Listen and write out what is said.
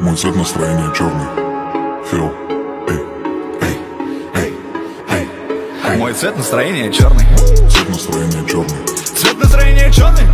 Мой цвет настроения черный. Фил. Мой цвет настроения черный. Цвет настроения черный. Цвет настроения. Черный.